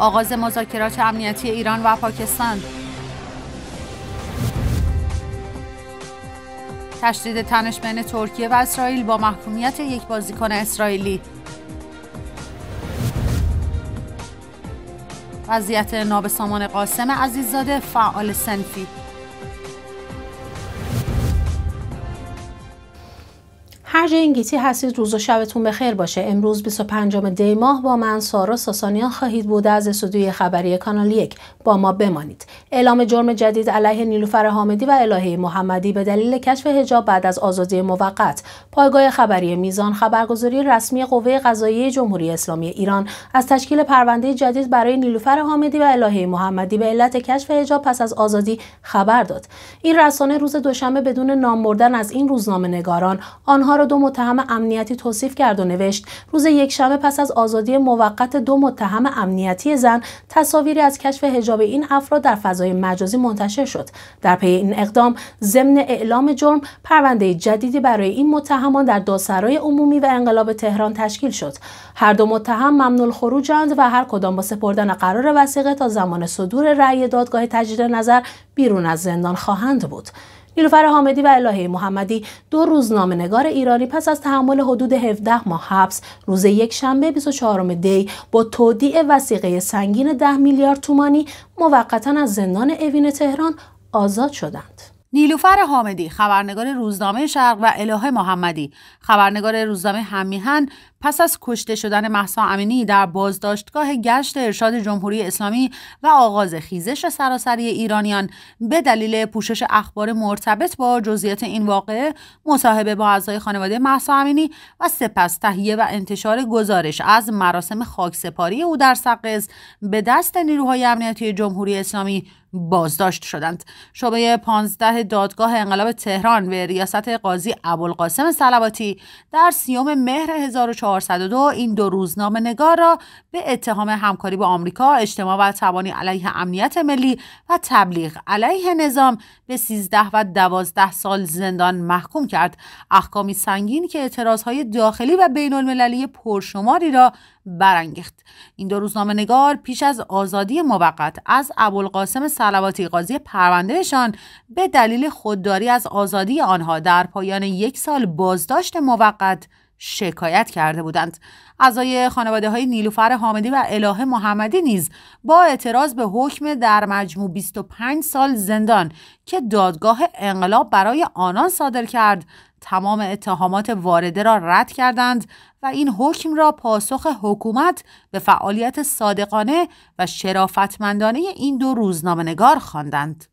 آغاز مذاکرات امنیتی ایران و پاکستان. تشدید تنش بین ترکیه و اسرائیل با محکومیت یک بازیکن اسرائیلی. وضعیت نابسامان قاسم عزیززاده فعال سنفی. هر جای این گیتی هستید روز و شبتون بخیر باشه. امروز 25 دی ماه با من سارا ساسانیان خواهید بود از استودیوی خبری کانال یک. با ما بمانید. اعلام جرم جدید علیه نیلوفر حامدی و الهه محمدی به دلیل کشف حجاب بعد از آزادی موقت. پایگاه خبری میزان خبرگزاری رسمی قوه قضاییه جمهوری اسلامی ایران از تشکیل پرونده جدید برای نیلوفر حامدی و الهه محمدی به علت کشف حجاب پس از آزادی خبر داد. این رسانه روز دوشنبه بدون نام بردن از این روزنامه نگاران آنها را دو متهم امنیتی توصیف کرد و نوشت روز یکشنبه پس از آزادی موقت دو متهم امنیتی زن تصاویری از کشف حجاب این افراد در فضای مجازی منتشر شد. در پی این اقدام ضمن اعلام جرم پرونده جدیدی برای این متهمان در دادسرای عمومی و انقلاب تهران تشکیل شد. هر دو متهم ممنوع خروجند و هر کدام با سپردن قرار وسیقه تا زمان صدور رأی دادگاه تجدید نظر بیرون از زندان خواهند بود. نیلوفر حامدی و الهه محمدی دو روزنامه نگار ایرانی پس از تحمل حدود 17 ماه حبس روز یک شنبه 24 دی با تودیع وسیقه سنگین 10 میلیارد تومانی موقتا از زندان اوین تهران آزاد شدند. نیلوفر حامدی خبرنگار روزنامه شرق و الهه محمدی. خبرنگار روزنامه همیهن پس از کشته شدن محسا امینی در بازداشتگاه گشت ارشاد جمهوری اسلامی و آغاز خیزش سراسری ایرانیان. به دلیل پوشش اخبار مرتبط با جزئیات این واقعه مصاحبه با اعضای خانواده محسا امینی و سپس تهیه و انتشار گزارش از مراسم خاکسپاری او در سقز به دست نیروهای امنیتی جمهوری اسلامی بازداشت شدند. شعبه 15 دادگاه انقلاب تهران به ریاست قاضی ابوالقاسم صلواتی در سیوم مهر 1402 این دو روزنامه نگار را به اتهام همکاری با آمریکا، اجتماع و توانی علیه امنیت ملی و تبلیغ علیه نظام به 13 و 12 سال زندان محکوم کرد. احکامی سنگین که اعتراضهای داخلی و بین المللی پرشماری را برانگیخت. این دو روزنامه نگار پیش از آزادی موقت از ابوالقاسم صلواتی قاضی پروندهشان به دلیل خودداری از آزادی آنها در پایان یک سال بازداشت موقت شکایت کرده بودند. اعضای خانواده های نیلوفر حامدی و الهه محمدی نیز با اعتراض به حکم در مجموع 25 سال زندان که دادگاه انقلاب برای آنان صادر کرد تمام اتهامات وارده را رد کردند و این حکم را پاسخ حکومت به فعالیت صادقانه و شرافتمندانه این دو روزنامه نگار خواندند.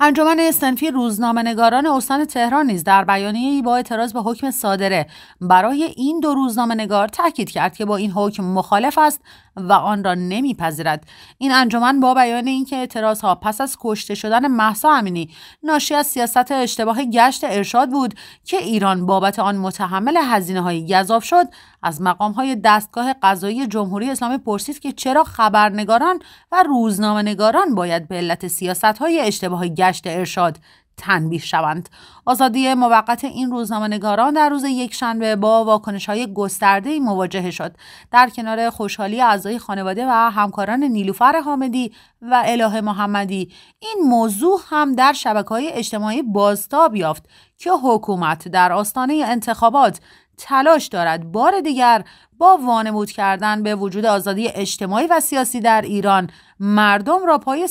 انجمن استنفی روزنامه نگاران استان تهران نیز در بیانیه‌ای با اعتراض به حکم صادره برای این دو روزنامه نگار تاکید کرد که با این حکم مخالف است و آن را نمیپذیرد. این انجمن با بیان اینکه اعتراض ها پس از کشته شدن محسا امینی ناشی از سیاست اشتباه گشت ارشاد بود که ایران بابت آن متحمل هزینه های گذاف شد از مقام های دستگاه قضایی جمهوری اسلامی پرسید که چرا خبرنگاران و روزنامه نگاران باید به علت سیاست های اشتباه گشت ارشاد. تنبیه شوند. آزادی موقت این روزنامه نگاران در روز یک شنبه با واکنش های گسترده مواجه شد. در کنار خوشحالی اعضای خانواده و همکاران نیلوفر حامدی و اله محمدی این موضوع هم در شبکه های اجتماعی بازتاب یافت که حکومت در آستانه انتخابات تلاش دارد بار دیگر با وانمود کردن به وجود آزادی اجتماعی و سیاسی در ایران مردم را پای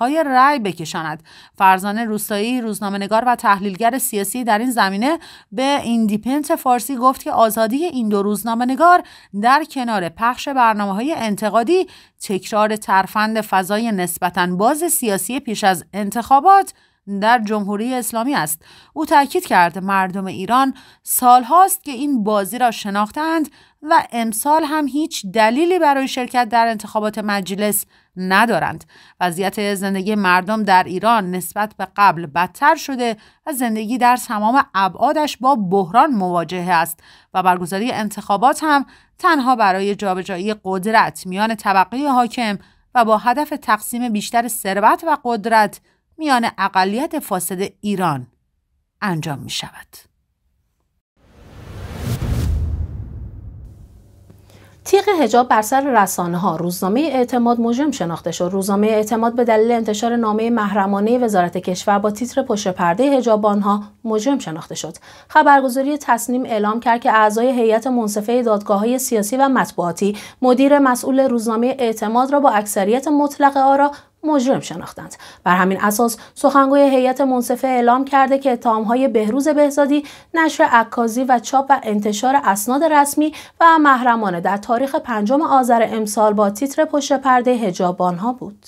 های رأی بکشاند. فرزانه روستایی روزنامه‌نگار و تحلیلگر سیاسی در این زمینه به ایندیپنت فارسی گفت که آزادی این دو روزنامه‌نگار در کنار پخش برنامه های انتقادی تکرار ترفند فضای نسبتا باز سیاسی پیش از انتخابات در جمهوری اسلامی است. او تاکید کرد مردم ایران سالهاست که این بازی را شناختند و امسال هم هیچ دلیلی برای شرکت در انتخابات مجلس ندارند. وضعیت زندگی مردم در ایران نسبت به قبل بدتر شده و زندگی در تمام ابعادش با بحران مواجه است و برگزاری انتخابات هم تنها برای جابجایی قدرت میان طبقه حاکم و با هدف تقسیم بیشتر ثروت و قدرت میان اقلیت فاسد ایران انجام می شود. تیغ هجاب بر سر رسانه ها روزنامه اعتماد مجرم شناخته شد. روزنامه اعتماد به دلیل انتشار نامه محرمانه وزارت کشور با تیتر پشت پرده هجابان ها مجرم شناخته شد. خبرگزاری تصنیم اعلام کرد که اعضای هیئت منصفه دادگاه های سیاسی و مطبوعاتی مدیر مسئول روزنامه اعتماد را با اکثریت مطلق آرا مجرم شناختند. بر همین اساس سخنگوی هیئت منصفه اعلام کرده که اتهامهای بهروز بهزادی نشر عکازی و چاپ و انتشار اسناد رسمی و محرمانه در تاریخ پنجم آذر امسال با تیتر پشت پرده هجابانها بود.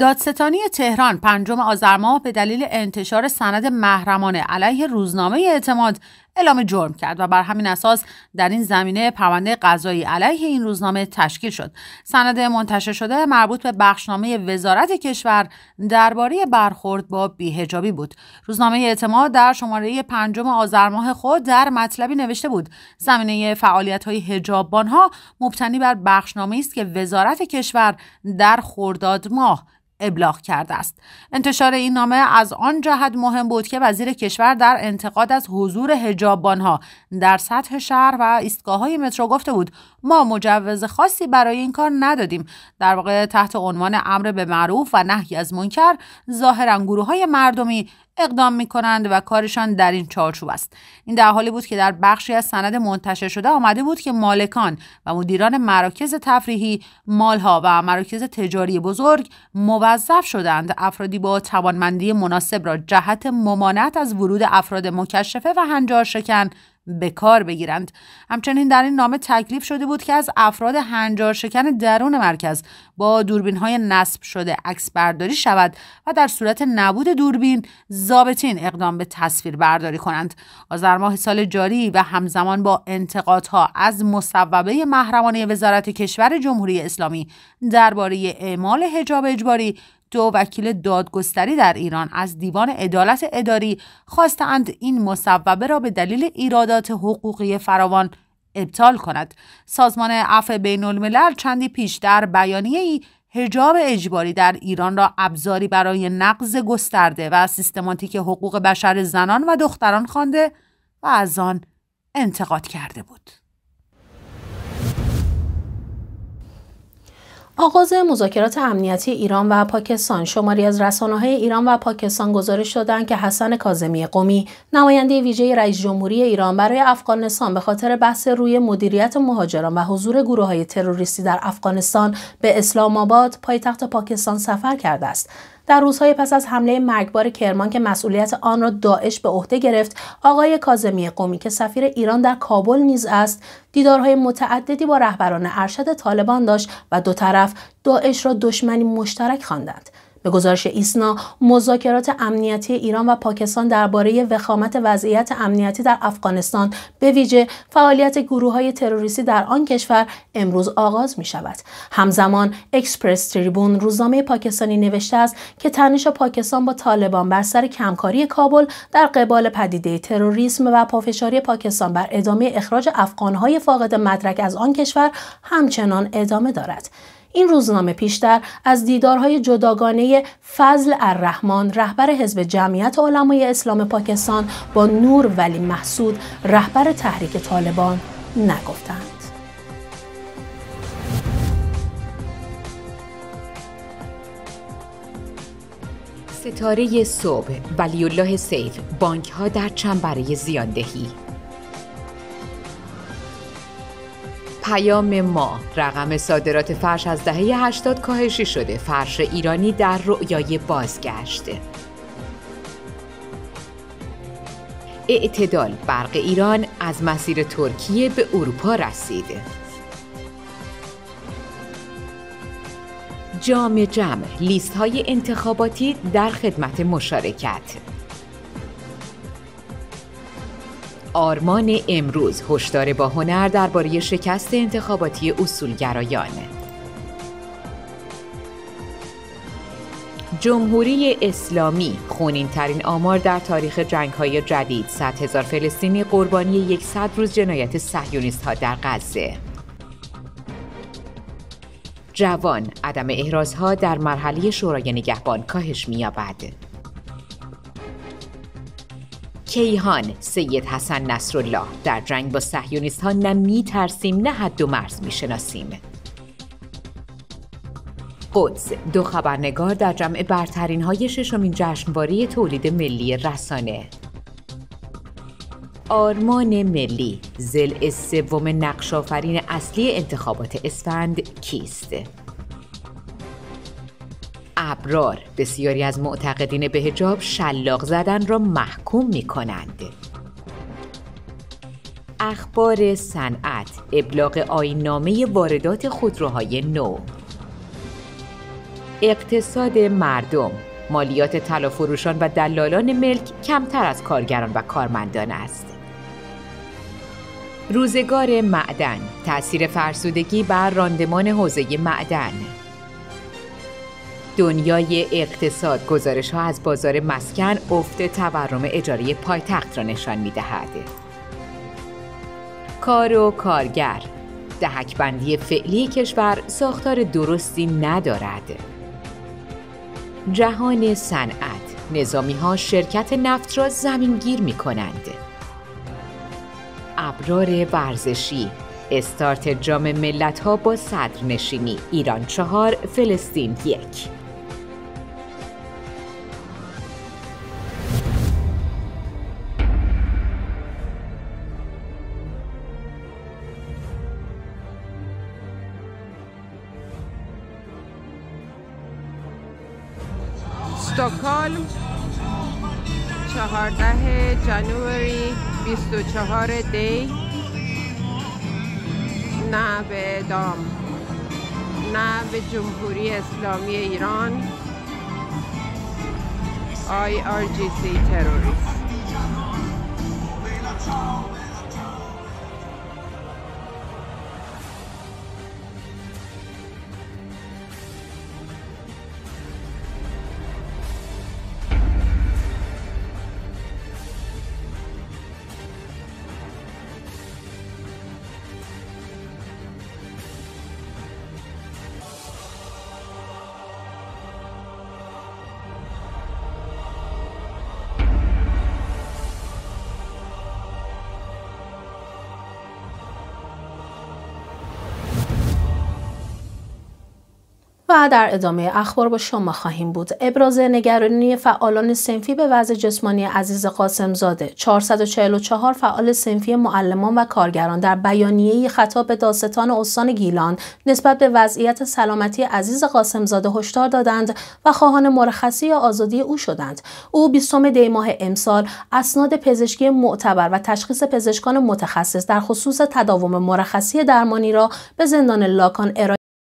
دادستانی تهران پنجم آذر ماه به دلیل انتشار سند محرمانه علیه روزنامه اعتماد اعلام جرم کرد و بر همین اساس در این زمینه پرونده قضایی علیه این روزنامه تشکیل شد. سند منتشر شده مربوط به بخشنامه وزارت کشور درباره برخورد با بیهجابی بود. روزنامه اعتماد در شماره پنجم آذر ماه خود در مطلبی نوشته بود زمینه فعالیت های ها مبتنی بر بخشنامه است که وزارت کشور در خرداد ماه ابلاغ کرده است. انتشار این نامه از آن جهت مهم بود که وزیر کشور در انتقاد از حضور هجابانها در سطح شهر و ایستگاه های مترو گفته بود ما مجوز خاصی برای این کار ندادیم. در واقع تحت عنوان امر به معروف و نهی از منکر ظاهرا گروه های مردمی اقدام می کنند و کارشان در این چارچوب است. این در حالی بود که در بخشی از سند منتشر شده آمده بود که مالکان و مدیران مراکز تفریحی مالها و مراکز تجاری بزرگ موظف شدند افرادی با توانمندی مناسب را جهت ممانعت از ورود افراد مکشفه و هنجار شکن به کار بگیرند. همچنین در این نامه تکلیف شده بود که از افراد هنجار شکن درون مرکز با دوربین های نصب شده عکس برداری شود و در صورت نبود دوربین ضابطین اقدام به تصویر برداری کنند. آذر ماه سال جاری و همزمان با انتقادها از مصوبه محرمانه وزارت کشور جمهوری اسلامی درباره اعمال حجاب اجباری دو وکیل دادگستری در ایران از دیوان عدالت اداری خواستند این مصوبه را به دلیل ایرادات حقوقی فراوان ابطال کند سازمان عفو بین الملل چندی پیش در بیانیه ای هجاب اجباری در ایران را ابزاری برای نقض گسترده و سیستماتیک حقوق بشر زنان و دختران خوانده و از آن انتقاد کرده بود. آغاز مذاکرات امنیتی ایران و پاکستان. شماری از رسانه های ایران و پاکستان گزارش دادند که حسن کاظمی قومی نماینده ویژه رئیس جمهوری ایران برای افغانستان به خاطر بحث روی مدیریت مهاجران و حضور گروه های تروریستی در افغانستان به اسلام آباد پایتخت پاکستان سفر کرده است. در روزهای پس از حمله مرگبار کرمان که مسئولیت آن را داعش به عهده گرفت آقای کاظمی قومی که سفیر ایران در کابل نیز است دیدارهای متعددی با رهبران ارشد طالبان داشت و دو طرف داعش را دشمنی مشترک خواندند. به گزارش ایسنا مذاکرات امنیتی ایران و پاکستان درباره وخامت وضعیت امنیتی در افغانستان به ویژه فعالیت گروه های تروریستی در آن کشور امروز آغاز می شود. همزمان اکسپرس تریبون روزنامه پاکستانی نوشته است که تنش پاکستان با طالبان بر سر کمکاری کابل در قبال پدیده تروریسم و پافشاری پاکستان بر ادامه اخراج افغانهای فاقد مدرک از آن کشور همچنان ادامه دارد. این روزنامه پیشتر از دیدارهای جداگانه فضل الرحمن رهبر حزب جمعیت علمای اسلام پاکستان با نور ولی محسود رهبر تحریک طالبان نگفتند. ستاره صبح ولی الله سیف بانک ها در چنبره زیاندهی پیام ما. رقم صادرات فرش از دهه 80 کاهشی شده. فرش ایرانی در رؤیای بازگشت. اعتدال. برق ایران از مسیر ترکیه به اروپا رسید. جام جمع. لیست های انتخاباتی در خدمت مشارکت. آرمان امروز هشدار با هنر درباره شکست انتخاباتی اصولگرایان جمهوری اسلامی خونین ترین آمار در تاریخ جنگ های جدید 100 هزار فلسطینی قربانی 100 روز جنایت صهیونیست ها در غزه جوان عدم احرازها در مرحله شورای نگهبان کاهش می‌یابد. کیهان سید حسن نصرالله در جنگ با صهیونیست ها نه می ترسیم نه حد و مرز می شناسیم. قدس دو خبرنگار در جمع برترین های ششمین جشنواره تولید ملی رسانه آرمان ملی زل سوم نقشافرین اصلی انتخابات اسفند کیست؟ ابرار. بسیاری از معتقدین به هجاب شلاق زدن را محکوم می کنند. اخبار صنعت ابلاغ آینامه واردات خودروهای نو. اقتصاد مردم مالیات طلافروشان و دلالان ملک کمتر از کارگران و کارمندان است. روزگار معدن تأثیر فرسودگی بر راندمان حوزه معدن. دنیای اقتصاد گزارش ها از بازار مسکن افت تورم اجاره پایتخت را نشان می دهد. کار و کارگر دهکبندی فعلی کشور ساختار درستی ندارد. جهان صنعت نظامی ها شرکت نفت را زمینگیر می کنند. ابرار ورزشی استارت جام ملت ها با صدر نشینی ایران چهار فلسطین یک استکهلم چهارده جنوری 24 دی. نه به ادام نه به جمهوری اسلامی ایران. سی تروریست. و در ادامه اخبار با شما خواهیم بود. ابراز نگرانی فعالان سنفی به وضع جسمانی عزیز قاسم زاده 444 فعال سنفی معلمان و کارگران در بیانیه خطاب به داستان استان گیلان نسبت به وضعیت سلامتی عزیز قاسم زاده هشدار دادند و خواهان مرخصی یا آزادی او شدند. او 20 دی ماه امسال اسناد پزشکی معتبر و تشخیص پزشکان متخصص در خصوص تداوم مرخصی درمانی را به زندان لاکان ارائه